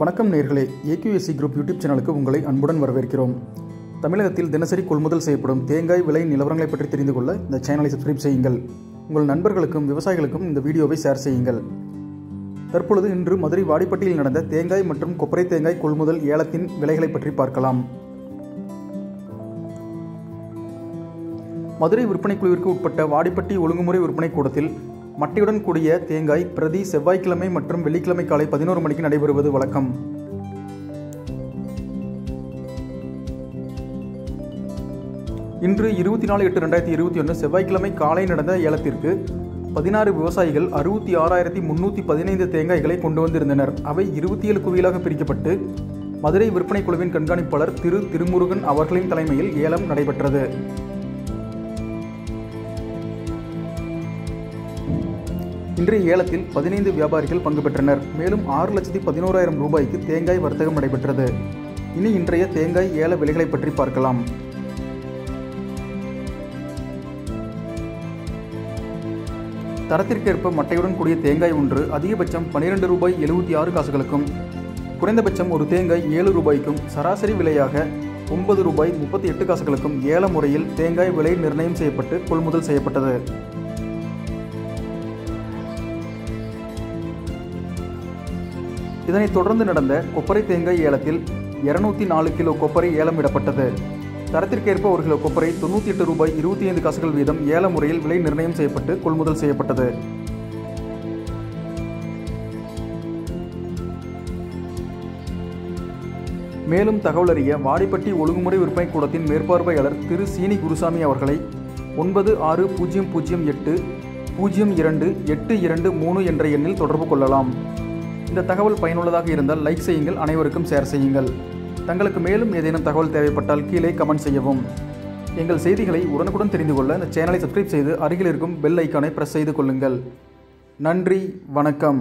வணக்கம் நேர்களே. AQSC group YouTube சேனலுக்கு உங்களை அன்புடன் வரவேற்கிறோம். தமிழகத்தில் தினசரி கொள்முதல் செய்யப்படும் தேங்காய் விலை நிலவரங்களை பற்றி தெரிந்து கொள்ள இந்த சேனலை சப்ஸ்கிரைப் செய்யுங்கள். உங்கள் நண்பர்களுக்கும் விவசாயிகளுக்கும் இந்த வீடியோவை ஷேர் செய்யுங்கள். தற்பொழுது இன்று மதுரை வாடிப்பட்டியில் நடந்த தேங்காய் மற்றும் கொப்பரை தேங்காய் கொள்முதல் ஏலத்தின் விலைகளை பற்றி பார்க்கலாம். மதுரை விற்பனை குழுவிற்கு உட்பட்ட வாடிப்பட்டி ஒழுங்குமுறை விற்பனை கூடத்தில் மட்டையுடன் கூடிய தேங்காய் பிரதி செவ்வாய்க்கிழமை மற்றும் வெள்ளிக்கிழமை காலை பதினோரு மணிக்கு நடைபெறுவது வழக்கம். இன்று இருபத்தி நாலு எட்டு ரெண்டாயிரத்தி இருபத்தி ஒன்று செவ்வாய்க்கிழமை காலை நடந்த ஏலத்திற்கு பதினாறு விவசாயிகள் அறுபத்தி ஆறாயிரத்தி முன்னூற்றி பதினைந்து தேங்காய்களை கொண்டு வந்திருந்தனர். அவை இருபத்தி ஏழு குவியலாக பிரிக்கப்பட்டு மதுரை விற்பனை குழுவின் கண்காணிப்பாளர் திரு திருமுருகன் அவர்களின் தலைமையில் ஏலம் நடைபெற்றது. இன்றைய ஏலத்தில் பதினைந்து வியாபாரிகள் பங்கு பெற்றனர். மேலும் ஆறு லட்சத்தி பதினோராயிரம் ரூபாய்க்கு தேங்காய் வர்த்தகம் நடைபெற்றது. இனி இன்றைய தேங்காய் ஏல விலைகளை பற்றி பார்க்கலாம். தரத்திற்கேற்ப மட்டையுடன் கூடிய தேங்காய் ஒன்று அதிகபட்சம் பனிரெண்டு ரூபாய் எழுபத்தி ஆறு காசுகளுக்கும் குறைந்தபட்சம் ஒரு தேங்காய் ஏழு ரூபாய்க்கும் சராசரி விலையாக ஒன்பது ரூபாய் முப்பத்தி எட்டு காசுகளுக்கும் ஏல முறையில் தேங்காய் விலை நிர்ணயம் செய்யப்பட்டு கொள்முதல் செய்யப்பட்டது. இதனைத் தொடர்ந்து நடந்த கொப்பரை தேங்காய் ஏலத்தில் இருநூத்தி நாலு கிலோ கொப்பரை ஏலமிடப்பட்டது. தரத்திற்கேற்ப ஒரு கிலோ கொப்பரை தொண்ணூற்றி எட்டு ரூபாய் இருபத்தி ஐந்து காசுகள் வீதம் ஏல முறையில் விலை நிர்ணயம் செய்யப்பட்டு கொள்முதல் செய்யப்பட்டது. மேலும் தகவல் அறிய வாடிப்பட்டி ஒழுங்குமுறை விற்பனை கூடத்தின் மேற்பார்வையாளர் திரு சீனி குருசாமி அவர்களை ஒன்பது ஆறு பூஜ்ஜியம் பூஜ்ஜியம் எட்டு பூஜ்ஜியம் இரண்டு எட்டு இரண்டு மூணு என்ற எண்ணில் தொடர்பு கொள்ளலாம். இந்த தகவல் பயனுள்ளதாக இருந்தால் லைக் செய்யுங்கள் அனைவருக்கும் ஷேர் செய்யுங்கள். தங்களுக்கு மேலும் ஏதேனும் தகவல் தேவைப்பட்டால் கீழே கமெண்ட் செய்யவும். எங்கள் செய்திகளை உடனுக்குடன் தெரிந்து கொள்ள இந்த சேனலை சப்ஸ்கிரைப் செய்து அருகில் இருக்கும் பெல் ஐக்கானை ப்ரெஸ் செய்து கொள்ளுங்கள். நன்றி வணக்கம்.